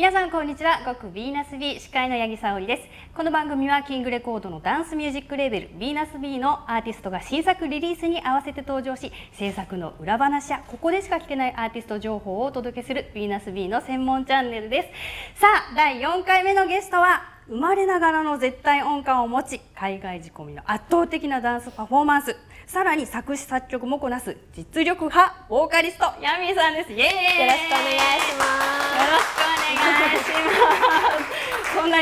皆さんこんにちは。極ヴィーナス B 司会の八木沙織です。この番組はキングレコードのダンスミュージックレーベルヴィーナス B のアーティストが新作リリースに合わせて登場し制作の裏話やここでしか聞けないアーティスト情報をお届けするヴィーナス B の専門チャンネルです。さあ第4回目のゲストは生まれながらの絶対音感を持ち海外仕込みの圧倒的なダンスパフォーマンス。さらに作詞作曲もこなす実力派ボーカリストヤミーさんです。イエーイ。よろしくお願いします。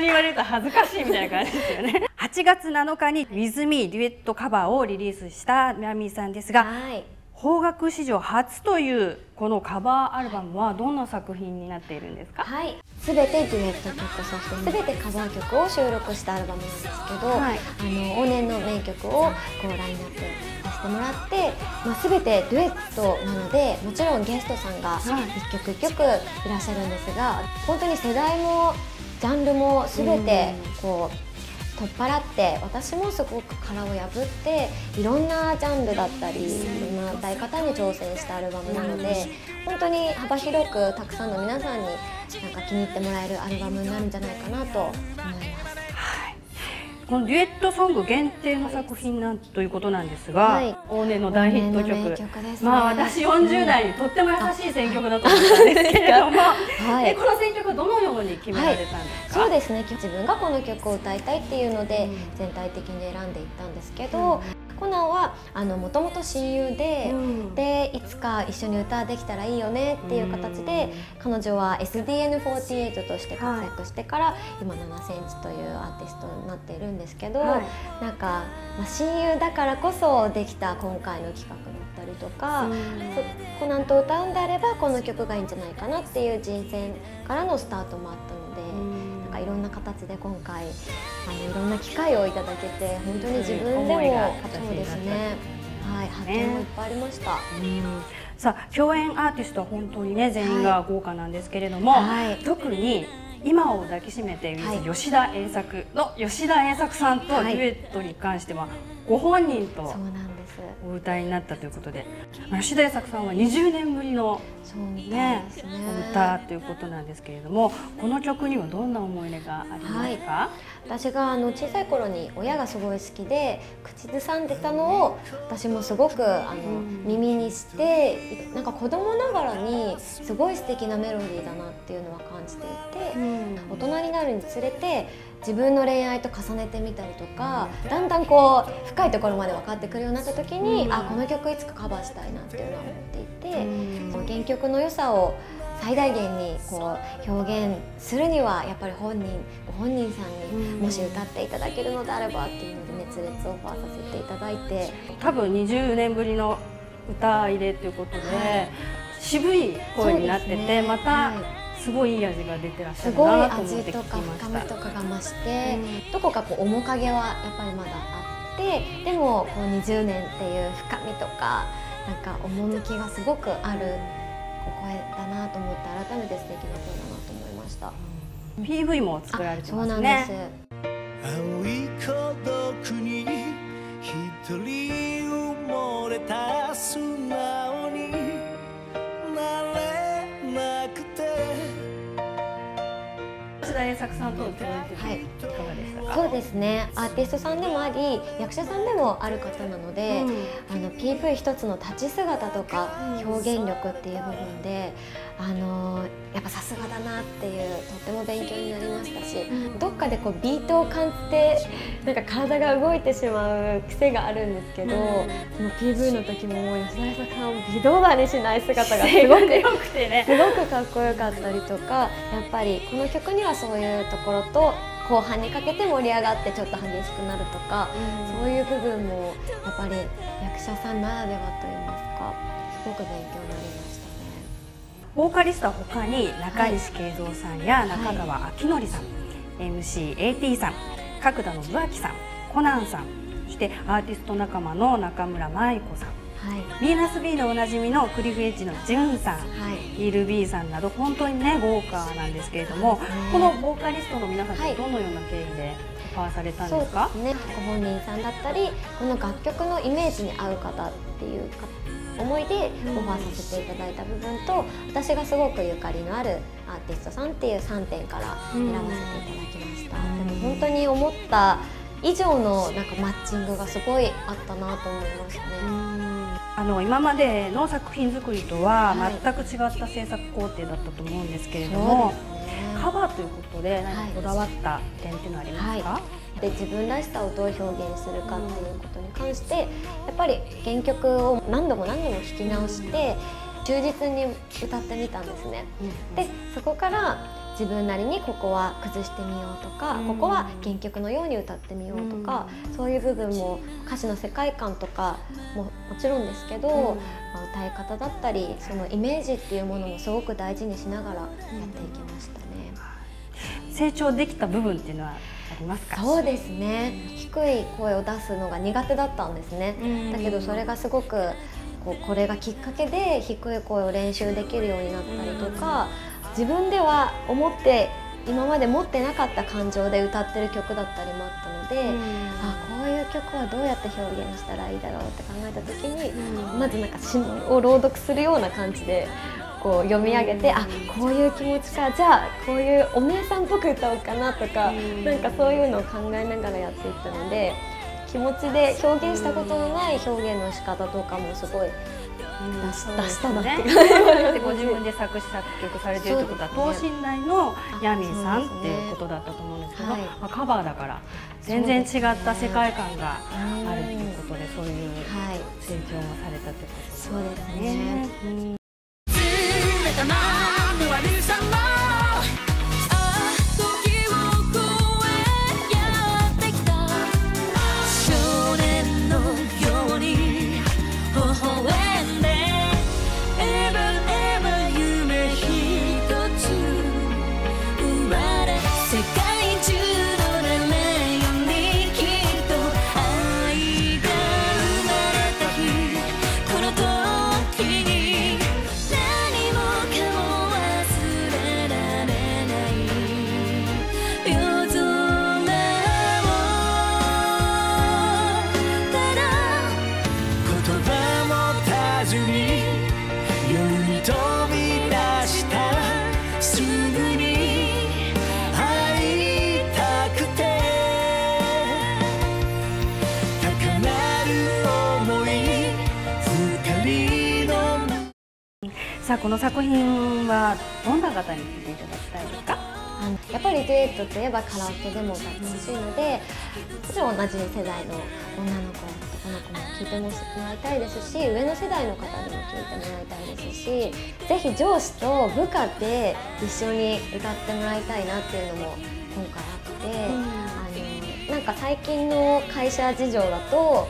に言われると恥ずかしいみたいな感じですよね。8月7日に WithMe デュエットカバーをリリースしたヤミーさんですが、はい。邦楽史上初というこのカバーアルバムはどんな作品になっているんですか？はい。すべてデュエット曲そしてすべてカバー曲を収録したアルバムなんですけど、はい、あの往年の名曲をこうラインナップさせてもらって、まあ、すべてデュエットなのでもちろんゲストさんが一曲一曲いらっしゃるんですが本当に世代もジャンルもすべてこう、取っ払って私もすごく殻を破っていろんなジャンルだったりいろんな歌い方に挑戦したアルバムなので本当に幅広くたくさんの皆さんになんか気に入ってもらえるアルバムになるんじゃないかなと思。このデュエットソング限定の作品なんということなんですが、はい、往年の大ヒット曲、ね、まあ私40代にとっても優しい選曲だと思ったんですけれども、はい、この選曲どのように決められたんですか、はい、そうですね。自分がこの曲を歌いたいっていうので、全体的に選んでいったんですけど、うんコナンはあのもともと親友で、うん、でいつか一緒に歌できたらいいよねっていう形で、うん、彼女は SDN48 として活躍してから、はい、今7センチというアーティストになっているんですけど、はい、なんか、まあ、親友だからこそできた今回の企画だったりとか、うん、コナンと歌うんであればこの曲がいいんじゃないかなっていう人選からのスタートもあったので。かいろんな形で今回あのいろんな機会をいただけて本当に自分でもそうですね。はい発見もいっぱいありました。さあ共演アーティストは本当にね全員が豪華なんですけれども、はい、特に今を抱きしめている吉田栄作の吉田栄作さんとデュエットに関してはご本人とお歌い。になったということで吉田栄作さんは20年ぶりのね、ね。お歌ということなんですけれどもこの曲にはどんな思い出がありますか、はい、私があの小さい頃に親がすごい好きで口ずさんでたのを私もすごくあの耳にしてなんか子供ながらにすごい素敵なメロディーだなっていうのは感じていて、大人になるにつれて自分の恋愛と重ねてみたりとかだんだんこう深いところまで分かってくるようになった時に、うん、あこの曲いつかカバーしたいなっていうのは思っていて、うん、原曲の良さを最大限にこう表現するにはやっぱり本人ご本人さんにもし歌っていただけるのであればっていうので熱烈オファーさせていただいて。多分20年ぶりの歌入れということで、はい、渋い声になってて、ね、また、はいすごいいい味が出てらっしゃるなと思って聞きました。すごい味とか深みとかが増して、うん、どこかこう面影はやっぱりまだあってでもこう20年っていう深みとかなんか趣がすごくある声だなと思って改めて素敵な声だなと思いました、うん、PV も作られてますねそうなんです。青い孤独に一人埋もれた素直に田栄作さんと共演はい、いかがでしたかそうですね。アーティストさんでもあり役者さんでもある方なので、うん、あの PV 一つの立ち姿とか表現力っていう部分で、あのやっぱさすがだなっていうとっても勉強になりましたし、うん、どっかでこうビートを感じてなんか体が動いてしまう癖があるんですけど、うん、その PV の時も吉田栄作さんを微動だにしない姿が すごくくて、ね、すごくかっこよかったりとかやっぱりこの曲にはそういうところと後半にかけて盛り上がってちょっと激しくなるとか、うん、そういう部分もやっぱり役者さんならではといいますかすごく勉強になりましたね。ボーカリストは他に中西慶三さんや中川明則さん、はい、MCAT さん角田信明さんコナンさんそしてアーティスト仲間の中村舞子さん。はい、ヴィーナス B でおなじみのクリフエッジのジュンさん、はい、イール B さんなど本当にね豪華なんですけれども、このボーカリストの皆さんってどのような経緯でオファーされたんですか、ね、ご本人さんだったりこの楽曲のイメージに合う方っていうか思いでオファーさせていただいた部分と私がすごくゆかりのあるアーティストさんっていう3点から選ばせていただきました。でも本当に思った以上のなんかマッチングがすごいあったなと思いますね。あの今までの作品作りとは全く違った制作工程だったと思うんですけれども、はいね、カバーということで何かこだわった点っていうのはありますか、はい、で自分らしさをどう表現するかっていうことに関してやっぱり原曲を何度も何度も弾き直して忠実に歌ってみたんですね。でそこから自分なりにここは崩してみようとか、ここは原曲のように歌ってみようとか、そういう部分も歌詞の世界観とかももちろんですけど、まあ、歌い方だったりそのイメージっていうものもすごく大事にしながらやっていきましたね。成長できた部分っていうのはありますか？そうですね。低い声を出すのが苦手だったんですね、だけどそれがすごくこうこれがきっかけで低い声を練習できるようになったりとか、自分では思って今まで持ってなかった感情で歌ってる曲だったりもあったので、うん、あこういう曲はどうやって表現したらいいだろうって考えた時に、うん、まずなんか詩を朗読するような感じでこう読み上げて、うん、あこういう気持ちかじゃあこういうお姉さんっぽく歌おうかなとか、うん、なんかそういうのを考えながらやっていったので気持ちで表現したことのない表現の仕方とかもすごい出し出したなって、ね、ご自分で作詞作曲されてるってことは、等身大のヤミーさんっていうことだったと思うんですけど、まあ、カバーだから全然違った世界観があるとい。うことでそういう成長もされたってことですね。そうですね、さあこの作品はどんな方に聴いていただきたいですか？やっぱりデュエットといえばカラオケでも歌ってほしいのでもちろん同じ世代の女の子男の子も聴いてもらいたいですし上の世代の方でも聴いてもらいたいですしぜひ上司と部下で一緒に歌ってもらいたいなっていうのも今回あって、うん、あのなんか最近の会社事情だと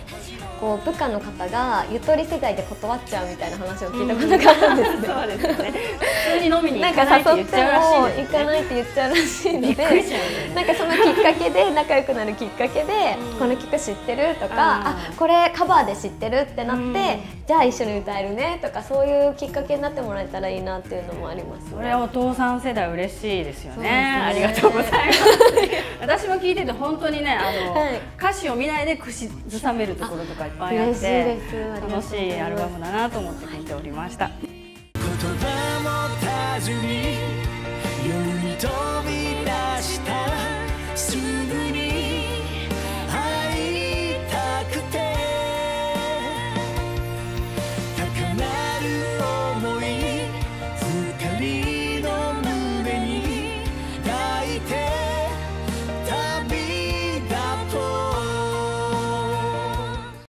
こう部下の方がゆとり世代で断っちゃうみたいな話を聞いたことがあるんですね。そうですね。普通に飲みに行かないって言っちゃうらしい、ね、行かないって言っちゃうらしいので、なんかそのきっかけで仲良くなるきっかけで、この曲知ってるとか、あこれカバーで知ってるってなって、じゃあ一緒に歌えるねとかそういうきっかけになってもらえたらいいなっていうのもあります、ね。それはお父さん世代嬉しいですよね。ねありがとうございます。私も聞いてて本当にねあの、はい、歌詞を見ないで口ずさめるところとかいっぱいあって楽しいアルバムだなと思って聴いておりました。夜に飛び出した